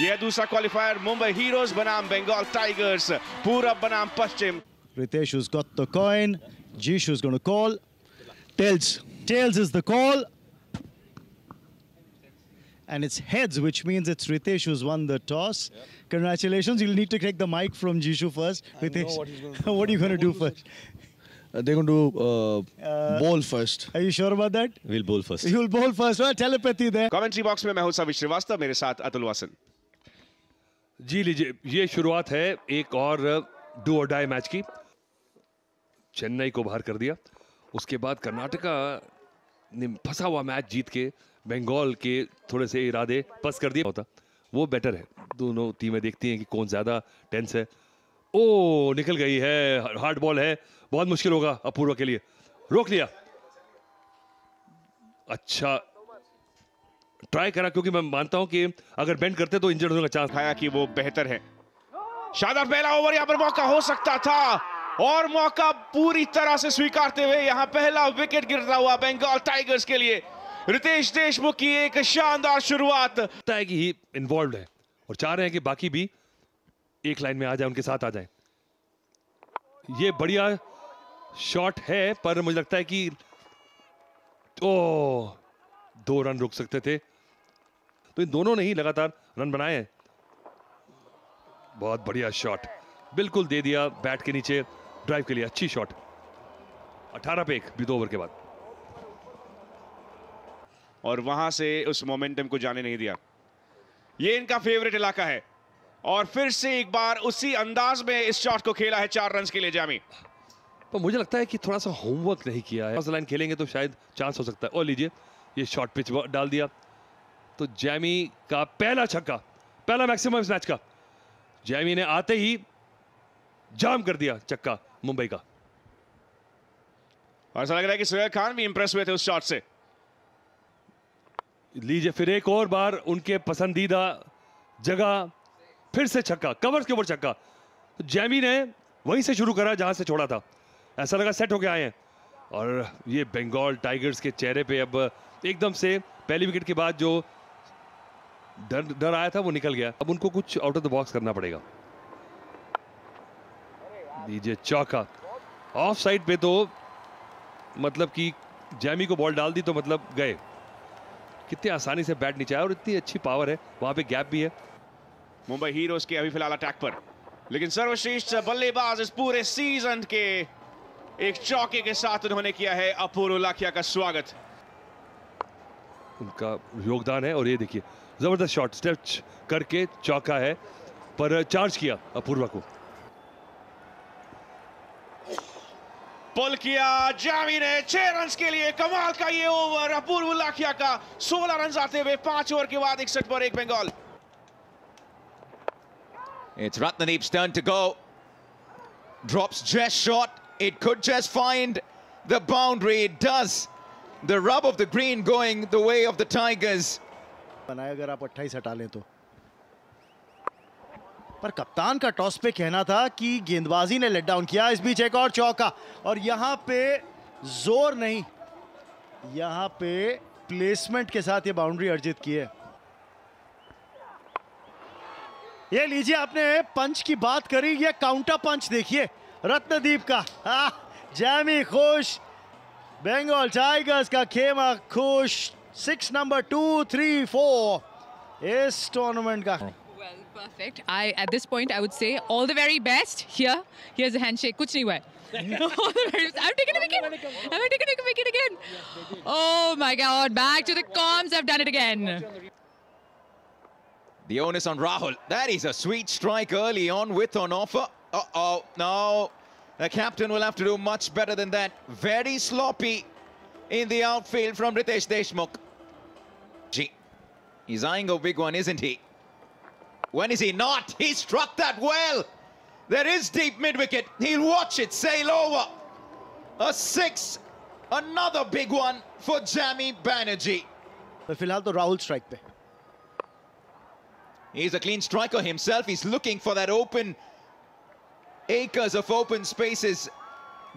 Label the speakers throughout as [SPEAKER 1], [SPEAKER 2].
[SPEAKER 1] ये दूसरा qualifier Mumbai heroes बनाम बंगाल टाइगर्स पूरब बनाम पश्चिम
[SPEAKER 2] Ritesh who's got the coin. Jishu's going to call. Tails. Tails is the call. And it's heads, which means it's Ritesh who's won the toss. Yep. Congratulations. You'll need to take the mic from Jishu first. Ritesh,
[SPEAKER 3] what
[SPEAKER 2] what are you going to do first?
[SPEAKER 3] Uh, they're going to uh,
[SPEAKER 2] Uh,
[SPEAKER 3] bowl first.
[SPEAKER 2] Are you sure about that?
[SPEAKER 4] We'll bowl first.
[SPEAKER 2] You'll bowl first. Well, telepathy there.
[SPEAKER 1] Commentary box में मैं हूँ सविश श्रीवास्तव मेरे साथ अतुल वासन
[SPEAKER 5] जी लीजिए, ये शुरुआत है एक और डू और डाई मैच की। चेन्नई को बाहर कर दिया। उसके बाद कर्नाटका ने फंसा हुआ मैच जीत के, बंगाल के थोड़े से इरादे पस कर दिया होता वो बेटर है। दोनों टीमें देखती हैं कि कौन ज़्यादा टेंस है। ओ, निकल गई है। हार्ड बॉल है। बहुत मुश्किल होगा अपूर्व के लिए। रोक लिया। अच्छा ट्राई करा क्योंकि मैं मानता हूँ कि अगर बेंड करते तो इंजर्ड होने का चांस
[SPEAKER 1] दिखाया कि वो बेहतर है। शानदार पहला ओवर यहाँ पर मौका हो सकता था और मौका पूरी तरह से स्वीकारते हुए यहाँ पहला विकेट गिरता हुआ बंगाल टाइगर्स के लिए। रितेश देशमुख की एक शानदार शुरुआत।
[SPEAKER 5] है कि ही इन्वॉल्व है और चाह रहे हैं कि बाकी भी एक लाइन में आ जाए उनके साथ आ जाए। ये बढ़िया शॉट है पर मुझे लगता है कि ओ दो रन रुक सकते थे। तो इन दोनों ने ही लगातार रन बनाए हैं। बहुत बढ़िया शॉट। बिल्कुल दे दिया बैट के नीचे ड्राइव के लिए अच्छी शॉट। 18 पे एक भी दो ओवर के बाद।
[SPEAKER 1] और वहाँ से उस मोमेंटम को जाने नहीं दिया। ये इनका फेवरेट इलाका है। और फिर से एक बार उसी अंदाज में इस शॉट को खेला है चार रन के लिए जामी।
[SPEAKER 5] पर मुझे लगता है कि थोड़ा सा होमवर्क नहीं किया है। लाइन खेलेंगे तो शायद चांस हो सकता है। और लीजिए ये शॉर्ट पिच डाल दिया। तो जैमी का पहला छक्का पहला मैक्सिमम इस मैच का। जैमी ने आते ही जाम कर दिया चक्का मुंबई का।
[SPEAKER 1] और ऐसा लग रहा है कि सुहेल खान भी इंप्रेस हुए थे उस शॉट से।
[SPEAKER 5] लीजिए फिर एक और बार उनके पसंदीदा जगह फिर से छक्का कवर्स के ऊपर छक्का। तो जैमी ने वहीं से शुरू करा जहाँ से छोड़ा था। ऐसा लगा सेट होके आए हैं। और ये बंगाल टाइगर्स के चेहरे पे अब एकदम से पहली विकेट के बाद जो डर डर आया था वो निकल गया। अब उनको कुछ आउट ऑफ़ द बॉक्स करना पड़ेगा। लीजिए चौका। ऑफ़ साइड पे तो मतलब कि जैमी को बॉल डाल दी तो मतलब गए। कितनी आसानी से बैट नीचे आया और इतनी अच्छी पावर है। वहाँ पे गैप भी है।
[SPEAKER 1] मुंबई हीरोज के अभी फ़िलहाल अटैक पर। लेकिन सर्वश्रेष्ठ बल्लेबाज इस पूरे सीज़न के एक चौके के साथ उन्होंने किया है अपूर्व लाखिया का स्वागत।
[SPEAKER 5] उनका योगदान है और ये देखिए ज़बरदस्त शॉट स्टेच करके चौका है पर चार्ज किया अपूर्वा को
[SPEAKER 1] पुल किया जामी ने छह रन के लिए कमाल का ये ओवर अपूर्व लाखिया का 16 रन आते हुए पाँच ओवर के बाद इकसठ पर एक Bengal
[SPEAKER 6] It's Ratnadeep's turn to go. Drops just short. It could just find the boundary. It does. The rub of the green going the way of the Tigers.
[SPEAKER 2] बनाए, अगर आप 28 हटा लें तो। पर कप्तान का टॉस पे कहना था कि गेंदबाजी ने लेट डाउन किया। इस बीच एक और चौका, और यहाँ पे ज़ोर नहीं, यहाँ पे प्लेसमेंट के साथ ये बाउंड्री अर्जित की है। ये लीजिए, आपने पंच की बात करी, ये काउंटर पंच देखिए, रत्नदीप का। जैमी खुश, बंगाल टाइगर्स का खेमा खुश। Six number two three four इस टूर्नामेंट का
[SPEAKER 7] Well, perfect. I at this point I would say all the very best. Here, here's a handshake. कुछ नहीं हुआ है. all the very best. I've taken a wicket. I've taken a wicket again. Oh my God! Back to the comms. I've done it again.
[SPEAKER 6] The onus on Rahul. That is a sweet strike early on with on offer. Uh-oh, no. The captain will have to do much better than that. Very sloppy in the outfield from Ritesh Deshmukh. Gee, he's eyeing a big one, isn't he? When is he not? He struck that well. There is deep mid-wicket. He'll watch it sail over. A six. Another big one for Jamie Banerjee.
[SPEAKER 2] तो फिलहाल तो Rahul strike पे
[SPEAKER 6] He's a clean striker himself. He's looking for that open acres of open spaces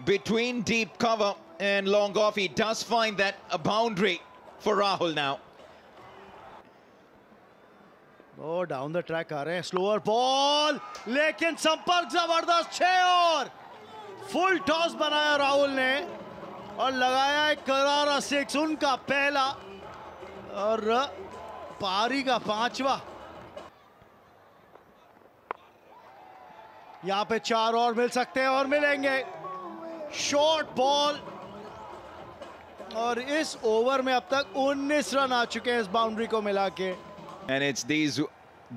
[SPEAKER 6] between deep cover and long off. He does find that a boundary for Rahul now.
[SPEAKER 2] Oh down the track आ रहे हैं। Slower ball लेकिन संपर्क ज़बरदस्त, छह और। Full toss बनाया राहुल ने और लगाया एक करारा सिक्स उनका पहला और पारी का पांचवा। यहाँ पे चार और मिल सकते हैं और मिलेंगे। शॉर्ट बॉल और इस ओवर में अब तक 19 रन आ चुके हैं इस बाउंड्री को मिला के।
[SPEAKER 6] And it's these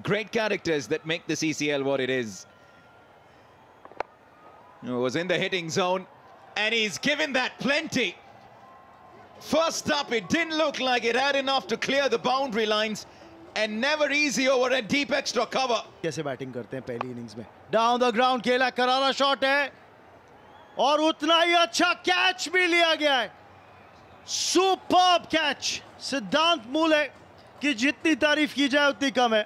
[SPEAKER 6] great characters that make the CCL what it is. He was in the hitting zone and he's given that plenty. First up, it didn't look like it had enough to clear the boundary lines and never easy over a deep extra cover.
[SPEAKER 2] कैसे batting करते हैं पहली innings में down the ground खेला करारा shot है और उतना ही अच्छा कैच भी लिया गया है सुपर कैच सिद्धांत मूले की जितनी तारीफ़ की जाए उतनी कम है।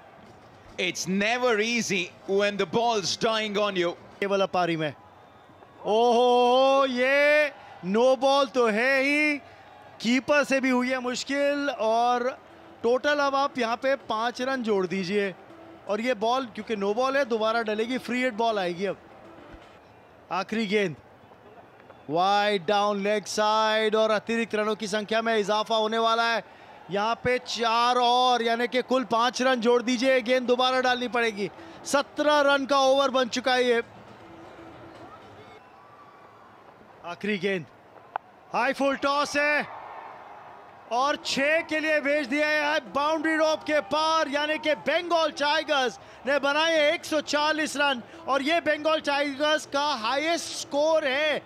[SPEAKER 6] It's never easy when the ball's dying on you.
[SPEAKER 2] केवल पारी में। ओहो ये नो बॉल तो है ही। कीपर से भी हुई है मुश्किल और टोटल अब आप यहाँ पे पाँच रन जोड़ दीजिए। और ये बॉल क्योंकि नो बॉल है दोबारा डलेगी फ्री हिट बॉल आएगी अब। आखिरी गेंद। वाइड डाउन लेग साइड और अतिरिक्त रनों की संख्या में इजाफा होने वाला है। यहाँ पे चार और, यानी कि कुल पाँच रन जोड़ दीजिए। गेंद दोबारा डालनी पड़ेगी। सत्रह रन का ओवर बन चुका है ये। आखिरी गेंद। हाई फुल टॉस है। और छह के लिए भेज दिया है बाउंड्री रोप के पार, यानी कि बंगाल टाइगर्स ने बनाए 140 रन। और ये बंगाल टाइगर्स का हाईएस्ट स्कोर है।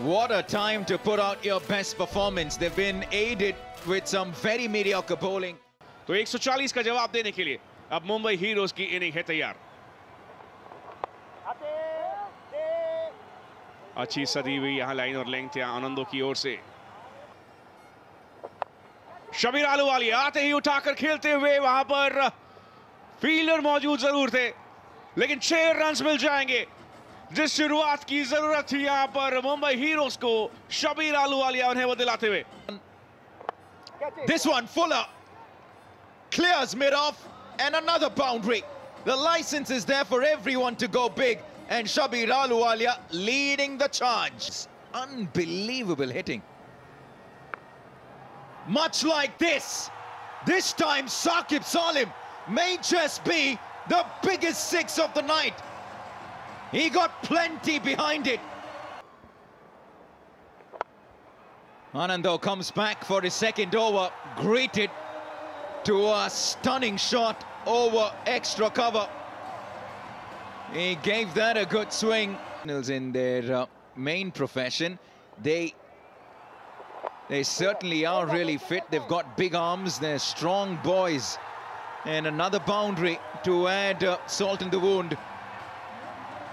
[SPEAKER 6] What a time to put out your best performance. They've been aided with some very mediocre bowling.
[SPEAKER 1] तो 140 का जवाब देने के लिए अब मुंबई हीरोज की इनिंग है तैयार अच्छी सदी हुई यहाँ लाइन और लेंथ है आनंदों की ओर से शबीर आलू वाली आते ही उठाकर खेलते हुए वहाँ पर फील्डर मौजूद ज़रूर थे, लेकिन छह रन मिल जाएँगे जिस शुरुआत की जरूरत थी यहां पर मुंबई हीरोज को शबीर आलूवालिया उन्हें वो दिलाते हुए
[SPEAKER 6] This one, Fuller clears mid off and another boundary. The license is there for everyone to go big. And Shabir Aluwalia leading the charge. Unbelievable hitting. Much like this, this time Saqib Salim may just be the biggest six of the night. He got plenty behind it. Anando comes back for his second over, greeted to a stunning shot over extra cover. He gave that a good swing. In their uh, main profession, they they certainly are really fit. They've got big arms. They're strong boys. And another boundary to add uh, salt in the wound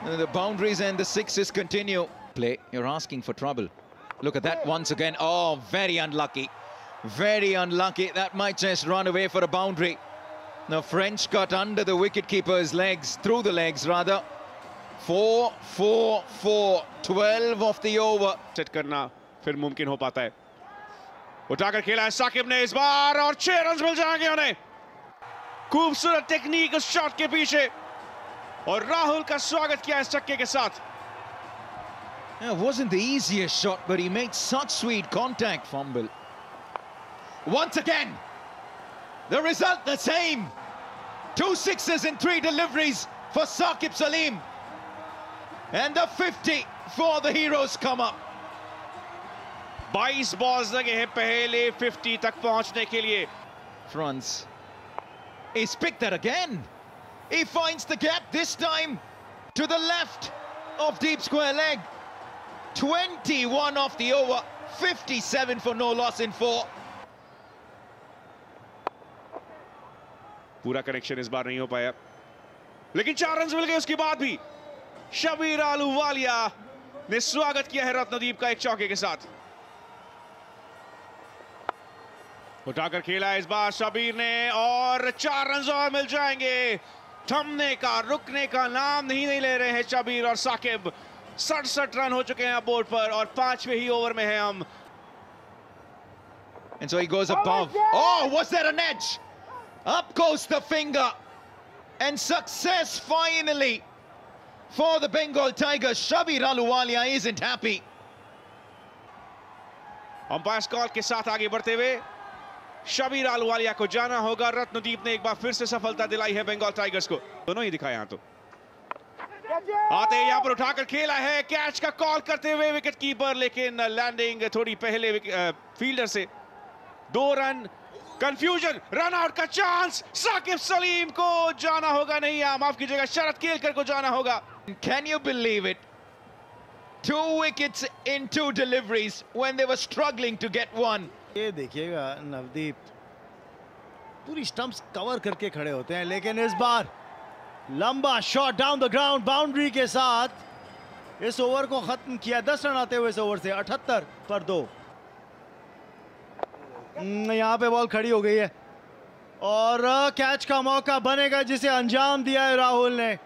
[SPEAKER 6] Uh, the boundaries and the sixes continue. Play. You're asking for trouble. Look at that once again. Oh, very unlucky. Very unlucky. That might just run away for a boundary. The French got under the wicketkeeper's legs, through the legs rather. 4 4 4 12 of the over.
[SPEAKER 1] Set करना फिर मुमकिन हो पाता है उठाकर खेला है साकिब ने इस बार और छह रन मिल जाएंगे उन्हें खूबसूरत टेक्निक उस शॉट के पीछे और राहुल का स्वागत किया इस छक्के के साथ
[SPEAKER 6] It wasn't the easiest shot, but he made such sweet contact, fumble. Once again, the result the same. Two sixes and three deliveries for Saqib Salim. And the 50 for the Heroes come up.
[SPEAKER 1] 22 balls लगे हैं पहले 50 तक पहुंचने के लिए
[SPEAKER 6] France. He's picked that again. He finds the gap this time to the left of deep square leg. 21 off the over, 57 for no loss in four.
[SPEAKER 1] पूरा connection इस बार नहीं हो पाया लेकिन चार रन मिल गए उसके बाद भी शबीर आलूवालिया ने स्वागत किया है रत्नदीप का एक चौके के साथ उठाकर खेला इस बार शबीर ने और चार रन और मिल जाएँगे थमने का रुकने का नाम नहीं नहीं ले रहे हैं शबीर और साकिब सड़सठ रन हो चुके हैं बोर्ड पर और पांचवे ही ओवर में हैं हम
[SPEAKER 6] And so he goes above. Oh, was there an edge? Up goes the finger. And success finally for the Bengal Tigers. Shabir Aluwalia isn't happy.
[SPEAKER 1] Umpire call के साथ आगे बढ़ते हुए शबीर आलवालिया को जाना होगा। रत्नदीप ने एक बार फिर से सफलता दिलाई है बंगाल टाइगर्स को। दोनों ही दिखाए यहाँ तो आते यहाँ पर उठाकर खेला है। कैच का कॉल करते हुए विकेट कीपर, लेकिन लैंडिंग थोड़ी पहले फील्डर से। दो रन कंफ्यूजन रन आउट का चांस साकिब सलीम को जाना होगा नहीं माफ़ कीजिएगा शरद केलकर को जाना होगा।
[SPEAKER 6] Can you believe it? Two wickets in two deliveries when they were struggling to get one.
[SPEAKER 2] ये देखिएगा नवदीप पूरी स्टंप्स कवर करके खड़े होते हैं लेकिन इस बार लंबा shot down the ground boundary के साथ इस ओवर को खत्म किया। दस रन आते हुए इस ओवर से अठहत्तर पर दो। हम्म, यहाँ पे बॉल खड़ी हो गई है। और कैच का मौका बनेगा जिसे अंजाम दिया है राहुल ने।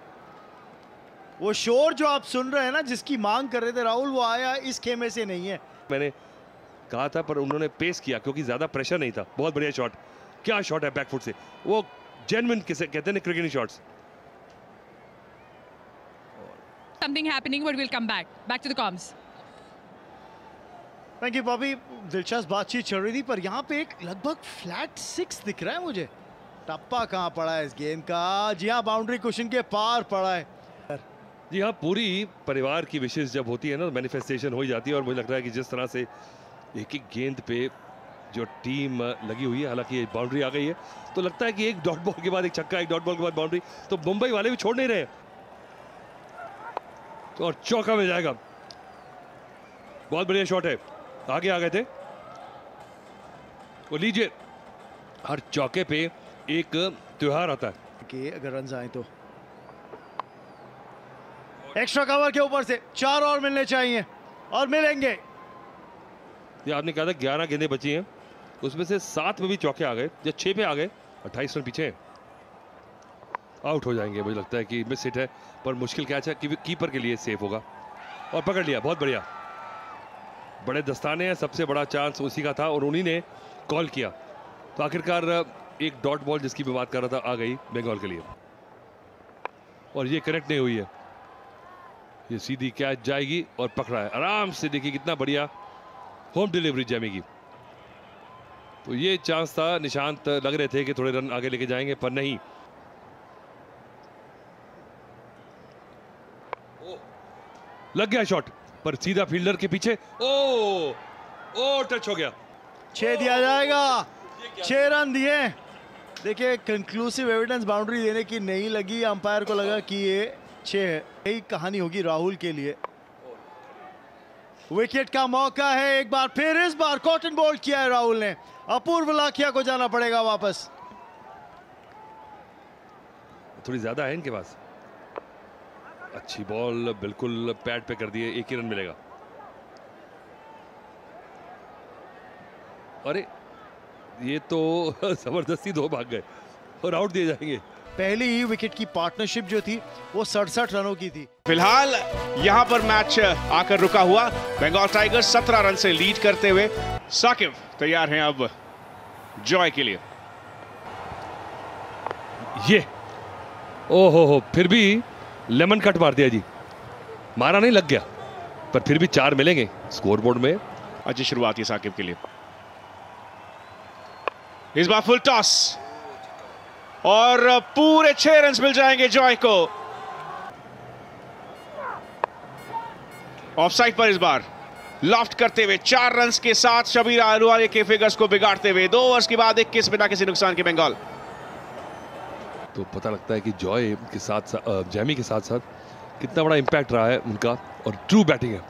[SPEAKER 2] वो शोर जो आप सुन रहे हैं ना जिसकी मांग कर रहे थे राहुल वो आया इस खेमे से नहीं है।
[SPEAKER 5] मैंने कहा था पर उन्होंने पेस किया क्योंकि ज़्यादा प्रेशर नहीं था। बहुत बढ़िया शॉट क्या शॉट है बैकफुट से? वो जेनविन किसे कहते हैं cricketing shots
[SPEAKER 7] Something happening, but we'll come back. Back to the comms.
[SPEAKER 2] Thank you Bobby दिलचस्प बातचीत चल रही थी पर यहाँ पे एक लगभग फ्लैट सिक्स दिख रहा है मुझे। टप्पा कहाँ पड़ा है इस गेम का? जी हाँ बाउंड्री कुशन के पार पड़ा है।
[SPEAKER 5] जी हाँ पूरी परिवार की विशेष जब होती है ना मैनिफेस्टेशन हो ही जाती है और मुझे लगता है कि जिस तरह से एक एक गेंद पे जो टीम लगी हुई है, हालाँकि ये बाउंड्री आ गई है तो लगता है कि एक डॉट बॉल के बाद, एक छक्का, एक डॉट बॉल के बाद बाउंड्री तो मुंबई वाले भी छोड़ नहीं रहे तो और चौका मिल जाएगा। बहुत बढ़िया शॉट है। आगे आ गए थे। वो लीजिए, हर चौके पे एक त्योहार आता है।
[SPEAKER 2] कि अगर रन आए तो। एक्स्ट्रा कवर के ऊपर से चार और मिलने चाहिए और मिलेंगे।
[SPEAKER 5] ये आपने कहा था ग्यारह गेंदे बची हैं। उसमें से सात में भी चौके आ गए, या छः पे आ गए, अट्ठाईस रन पीछे आउट हो जाएँगे, मुझे लगता है कि मिस हिट है, पर मुश्किल कैच है कि कीपर के लिए सेफ़ होगा। और पकड़ लिया, बहुत बढ़िया। बड़े दस्ताने हैं, सबसे बड़ा चांस उसी का था और उन्हीं ने कॉल किया। तो आखिरकार एक डॉट बॉल जिसकी मैं बात कर रहा था, आ गई बंगाल के लिए। और ये कनेक्ट नहीं हुई है। ये सीधी कैच जाएगी और पकड़ा है। आराम से देखिए कितना बढ़िया होम डिलीवरी जैमी की तो ये चांस था निशांत लग रहे थे कि थोड़े रन आगे लेके जाएँगे पर नहीं। लग गया शॉट पर सीधा फील्डर के पीछे ओ ओ टच हो गया।
[SPEAKER 2] छह दिया जाएगा। छह रन दिए। देखिए कंक्लूसिव एविडेंस बाउंड्री देने की नहीं लगी। अंपायर को लगा कि ये छह है। यही कहानी होगी राहुल के लिए। विकेट का मौका है एक बार, फिर इस बार कॉटन बॉल किया है राहुल ने। अपूर्व लाखिया को जाना पड़ेगा वापस।
[SPEAKER 5] थोड़ी ज़्यादा है इनके पास। अच्छी बॉल बिल्कुल पैड पे कर दिए, एक ही रन मिलेगा। अरे, ये तो ज़बरदस्ती दो भाग गए, और आउट दिए जाएँगे।
[SPEAKER 2] पहली ही विकेट की पार्टनरशिप जो थी वो सड़सठ रनों की थी।
[SPEAKER 1] फ़िलहाल यहाँ पर मैच आकर रुका हुआ बंगाल टाइगर्स 17 रन से लीड करते हुए। साकिब तैयार हैं अब जॉय के लिए।
[SPEAKER 5] ये। ओ हो हो फिर भी लेमन कट मार दिया जी। मारा नहीं लग गया। पर फिर भी चार मिलेंगे स्कोरबोर्ड में।
[SPEAKER 1] अच्छी शुरुआत है साकिब के लिए। इस बार फुल टॉस और पूरे छह रन मिल जाएँगे जॉय को ऑफसाइड पर इस बार। लॉफ्ट करते हुए चार रन के साथ शबीर आलूवाले के फिगर्स को बिगाड़ते हुए दो ओवर्स के बाद इक्कीस बिना किसी नुकसान के बंगाल।
[SPEAKER 5] तो पता लगता है कि जॉय के साथ साथ जैमी के साथ साथ कितना बड़ा इम्पैक्ट रहा है उनका और ट्रू बैटिंग है।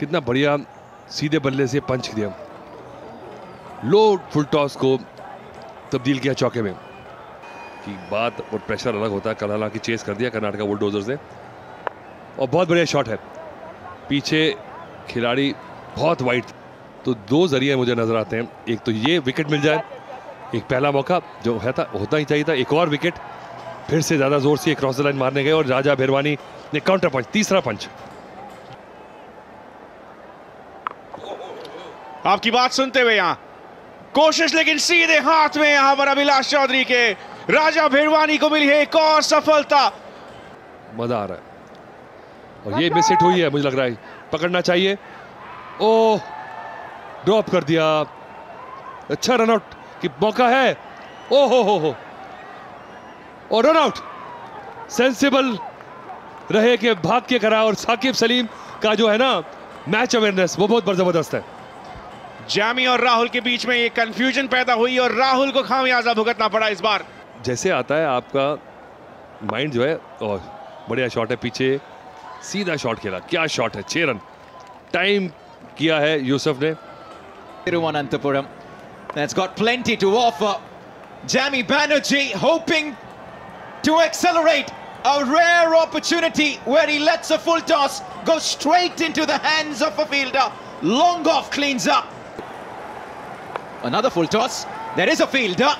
[SPEAKER 5] कितना बढ़िया सीधे बल्ले से पंच दिया लो फुल टॉस को तब्दील किया चौके में। की बात और प्रेशर अलग होता है। कल हालाँकि चेस कर दिया कर्नाटका बुलडोजर्स ने। और बहुत बढ़िया शॉट है। पीछे खिलाड़ी बहुत वाइट तो दो ज़रिए मुझे नज़र आते हैं। एक तो ये विकेट मिल जाए। एक पहला मौका जो है था, होता ही चाहिए था। एक और विकेट फिर से ज़्यादा ज़ोर से क्रॉस द लाइन मारने गए और राजा भेरवानी ने काउंटर पंच तीसरा पंच
[SPEAKER 1] आपकी बात सुनते हुए यहाँ। कोशिश लेकिन सीधे हाथ में यहाँ पर अभिलाष चौधरी के राजा भिड़वानी को मिली है एक और सफलता।
[SPEAKER 5] मज़ा आ रहा है। और ये मिस हिट हुई है मुझे लग रहा है। पकड़ना चाहिए। ओ ड्रॉप कर दिया। अच्छा रन आउट की मौका है। ओ हो हो हो। और रन आउट सेंसिबल रहे कि भाग के करा और साकिब सलीम का जो है ना मैच अवेयरनेस वो बहुत ज़बरदस्त है।
[SPEAKER 1] जैमी और राहुल के बीच में ये कंफ्यूजन पैदा हुई और राहुल को खामियाजा भुगतना पड़ा इस बार।
[SPEAKER 5] जैसे आता है आपका माइंड जो है और बढ़िया शॉट है पीछे सीधा शॉट खेला क्या शॉट है छह रन टाइम किया है यूसुफ ने
[SPEAKER 6] Tiruvananthapuram. That's got plenty to offer. Jamie Banerjee hoping to accelerate. A rare opportunity where he lets a full toss go straight into the hands of a fielder. Long off cleans up. Another full toss. There is a fielder.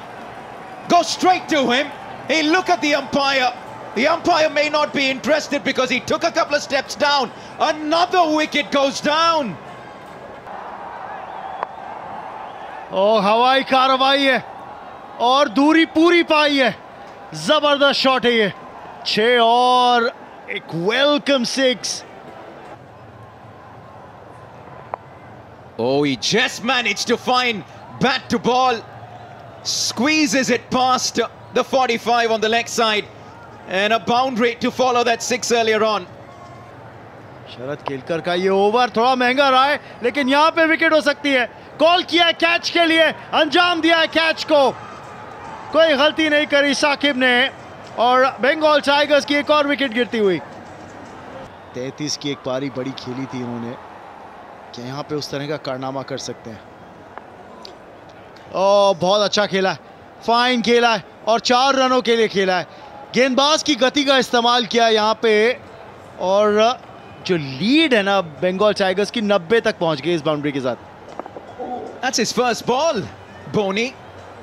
[SPEAKER 6] Go straight to him. He look at the umpire. The umpire may not be interested because he took a couple of steps down. Another wicket goes down.
[SPEAKER 2] और हवाई कार्रवाई है और दूरी पूरी पाई है जबरदस्त shot है ये छह और एक welcome six
[SPEAKER 6] Oh, he just managed to find bat to ball. Squeezes it past the 45 on the leg side. And a boundary to follow that six earlier on.
[SPEAKER 2] Sharad Kelkar का ये ओवर थोड़ा महँगा रहा है लेकिन यहाँ पे विकेट हो सकती है। कॉल किया कैच के लिए अंजाम दिया है कैच को। कोई गलती नहीं करी साकिब ने और बंगाल टाइगर्स की एक और विकेट गिरती हुई। तैतीस की एक पारी बड़ी खेली थी इन्होंने। कि यहाँ पे उस तरह का कारनामा कर सकते हैं? ओ बहुत अच्छा खेला है फाइन खेला है और चार रनों के लिए खेला है गेंदबाज की गति का इस्तेमाल किया यहाँ पे और जो लीड है ना बंगाल टाइगर्स की 90 तक पहुँच गई इस बाउंड्री के साथ
[SPEAKER 6] That's his first ball, Boney.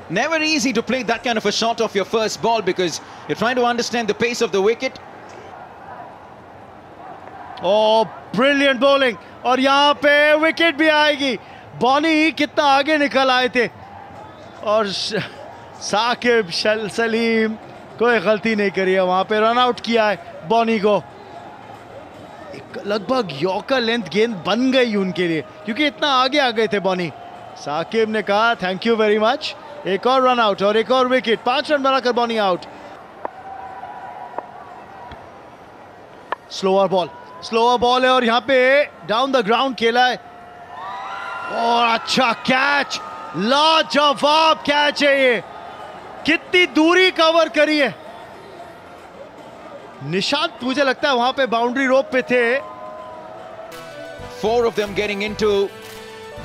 [SPEAKER 6] Never easy to play that kind of a shot off your first ball because you're trying to understand the pace of the wicket.
[SPEAKER 2] Oh brilliant bowling और यहाँ पे wicket भी आएगी Bonnie कितना आगे निकल आए थे और साकिब, शल, सलीम, कोई गलती नहीं करी है वहाँ पे। रन आउट किया है बॉनी को। लगभग यॉकर लेंथ गेंद बन गई उनके लिए, क्योंकि इतना आगे आ गए थे बॉनी साकिब ने कहा थैंक यू वेरी मच एक और रन आउट और एक और विकेट पाँच रन बनाकर Bonnie out slower ball slower ball है और यहाँ पे डाउन द ग्राउंड खेला है। और अच्छा कैच लाजवाब कैच है ये। कितनी दूरी कवर करी है। निशांत मुझे लगता है वहाँ पे बाउंड्री रोप पे थे।
[SPEAKER 6] Four of them getting into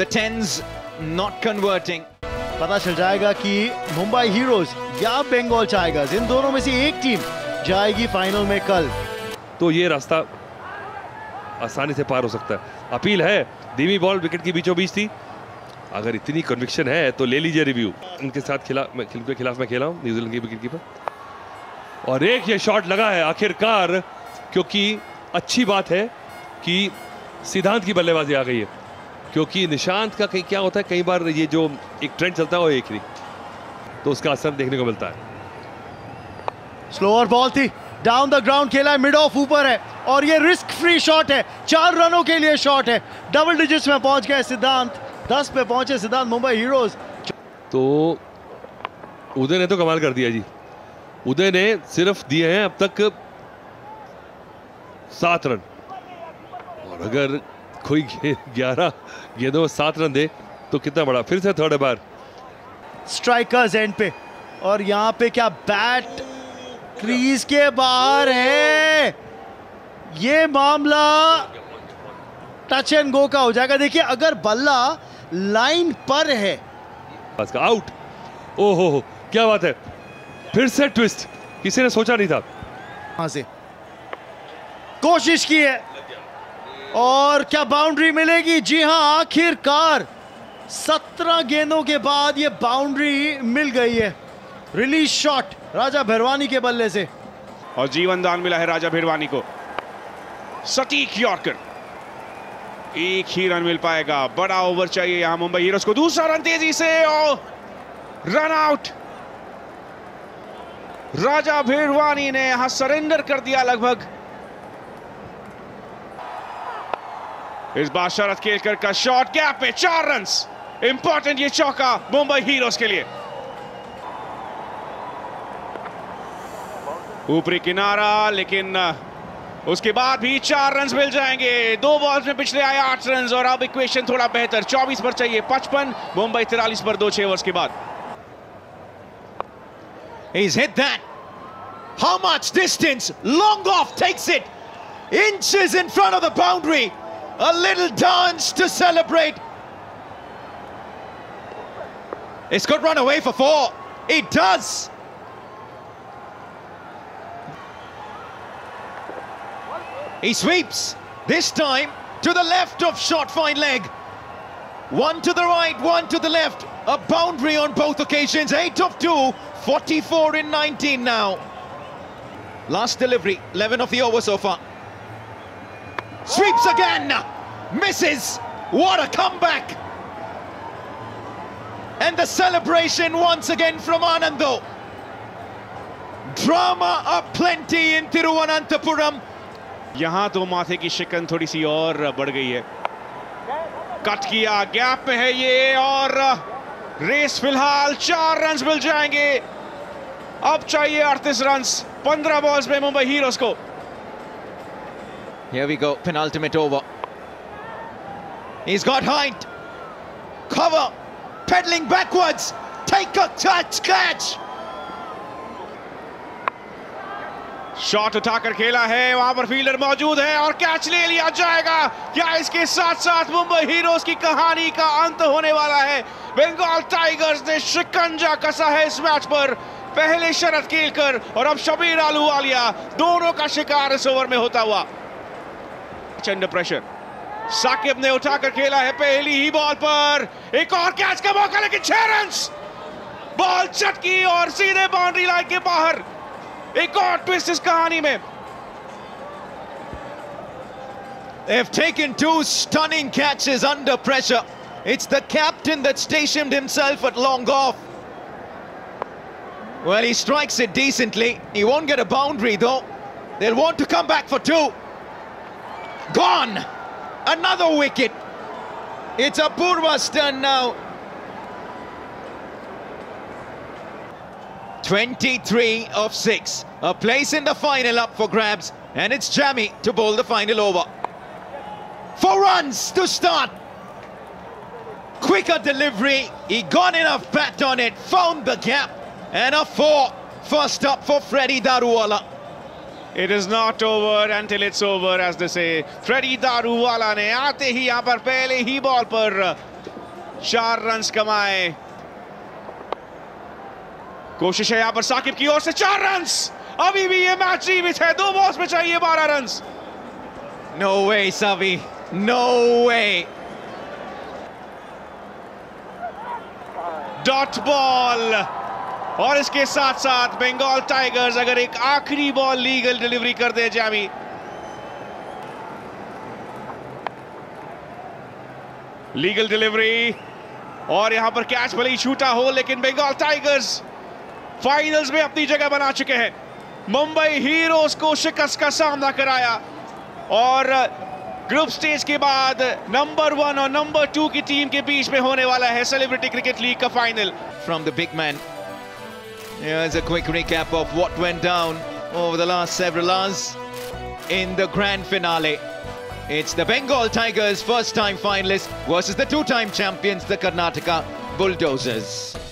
[SPEAKER 6] the tens, not converting.
[SPEAKER 2] पता चल जाएगा कि मुंबई हीरोज या बंगाल टाइगर्स इन दोनों में से एक टीम जाएगी फाइनल में कल।
[SPEAKER 5] तो ये रास्ता आसानी से पार हो सकता है। अपील है धीमी बॉल विकेट की बीचों बीच थी। अगर इतनी कन्विक्शन है तो ले लीजिए रिव्यू इनके साथ खिला, मैं, इनके खिलाफ मैं खेला हूँ न्यूजीलैंड की विकेट कीपर और एक ये शॉट लगा है आखिरकार, क्योंकि अच्छी बात है कि सिद्धांत की बल्लेबाजी आ गई है। क्योंकि निशांत का कहीं क्या होता है, कई बार ये जो एक ट्रेंड चलता है, वो एक ही तो उसका असर देखने को मिलता है।
[SPEAKER 2] स्लोअर बॉल थी। डाउन द ग्राउंड खेला है मिड ऑफ़ ऊपर है। और ये रिस्क फ्री शॉट है। चार रनों के लिए शॉट है। डबल डिजिट्स में पहुँच गए सिद्धांत। दस पे पहुँचे सिद्धांत मुंबई हीरोज
[SPEAKER 5] तो उदय ने तो कमाल कर दिया जी। उदय ने सिर्फ़ दिए हैं अब तक सात रन। और अगर कोई ग्यारह गेंदों में सात रन दे तो कितना बड़ा। फिर से थर्ड बार।
[SPEAKER 2] स्ट्राइकर्स एंड पे। और यहाँ पे क्या बैट क्रीज के बाहर है। ये मामला टच एंड गो का हो जाएगा। देखिए अगर बल्ला लाइन पर है।
[SPEAKER 5] का आउट ओ हो हो क्या बात है। फिर से ट्विस्ट किसी ने सोचा नहीं था।
[SPEAKER 2] वहाँ से। कोशिश की है। और क्या बाउंड्री मिलेगी? जी हाँ आखिरकार सत्रह गेंदों के बाद ये बाउंड्री मिल गई है। रिलीज़ शॉट राजा भरवानी के बल्ले से।
[SPEAKER 1] और जीवन दान मिला है राजा भिड़वानी को। सटीक यॉर्कर। एक ही रन मिल पाएगा। बड़ा ओवर चाहिए यहाँ मुंबई हीरोज को। दूसरा रन तेज़ी से और रन आउट राजा भेरवानी ने यहाँ सरेंडर कर दिया लगभग। इस बार शरद केलकर का शॉट गैप में चार रन इंपॉर्टेंट ये चौका मुंबई हीरोज के लिए। ऊपरी किनारा, लेकिन उसके बाद भी चार रन मिल जाएँगे दो बॉल्स में पिछले आए आठ रन और अब इक्वेशन थोड़ा बेहतर 24 पर चाहिए पचपन मुंबई तिरालीस पर दो छह ओवर्स के बाद.
[SPEAKER 6] How much distance? Long off takes it. Inches in front of the boundary. A little dance to celebrate. It's got run away for four. It does. He sweeps. This time to the left of short fine leg. One to the right, one to the left. A boundary on both occasions. 8 of 2, 44 in 19 now. Last delivery, 11 of the over so far. Sweeps again. Misses. What a comeback. And the celebration once again from Anando. Drama aplenty in Tiruvananthapuram.
[SPEAKER 1] यहाँ तो माथे की शिकन थोड़ी सी और बढ़ गई है कट किया गैप में है ये और रेस फ़िलहाल चार रन मिल जाएँगे अब चाहिए अड़तीस रन पंद्रह बॉल्स में मुंबई हीरोज को
[SPEAKER 6] Here we go, penultimate over. He's got height. Cover. Pedaling backwards. Take a touch catch.
[SPEAKER 1] Shot उठाकर खेला है, वहाँ पर फील्डर मौजूद है और कैच ले लिया जाएगा। क्या इसके साथ साथ मुंबई हीरोज की कहानी का अंत होने वाला है? बंगाल टाइगर्स ने शिकंजा कसा है इस मैच पर? पहले शरद केलकर और अब शबीर आलूवालिया, दोनों का शिकार इस ओवर में होता हुआ। अंडर प्रेशर साकिब ने उठाकर खेला है पहली ही बॉल पर। एक और कैच का मौका, लेकिन छह रन बॉल चटकी और सीधे बाउंड्री लाइन के बाहर। एक और ट्विस्ट इस कहानी में
[SPEAKER 6] They've taken two stunning catches under pressure. It's the captain that stationed himself at long off. Well, he strikes it decently. He won't get a boundary, though. They'll want to come back for two. Gone! Another wicket. It's a Purva's turn now. 23 of 6. A place in the final up for grabs. And it's Jamie to bowl the final over. Four runs to start. Quicker delivery. He got enough bat on it. Found the gap. And a four. First up for Freddie Daruwala.
[SPEAKER 1] It is not over until it's over as they say Freddie Daruwala ने आते ही यहां पर पहले ही ball पर चार run कमाए कोशिश है यहाँ पर साकिब की ओर से। चार रन अभी भी ये मैच जीवित है। दो बॉल्स में चाहिए बारह run
[SPEAKER 6] no way, Savi. No way.
[SPEAKER 1] Dot ball और इसके साथ साथ बंगाल टाइगर्स अगर एक आखिरी बॉल लीगल डिलीवरी कर दे जामी। लीगल डिलीवरी और यहाँ पर कैच भले ही छूटा हो लेकिन बंगाल टाइगर्स फाइनल्स में अपनी जगह बना चुके हैं मुंबई हीरोज को शिकस्त का सामना कराया और ग्रुप स्टेज के बाद नंबर वन और नंबर टू की टीम के बीच में होने वाला है सेलिब्रिटी क्रिकेट लीग का final
[SPEAKER 6] From the big man. Here's a quick recap of what went down over the last several hours in the grand finale. It's the Bengal Tigers, first time finalists, versus the two time champions, the Karnataka Bulldozers.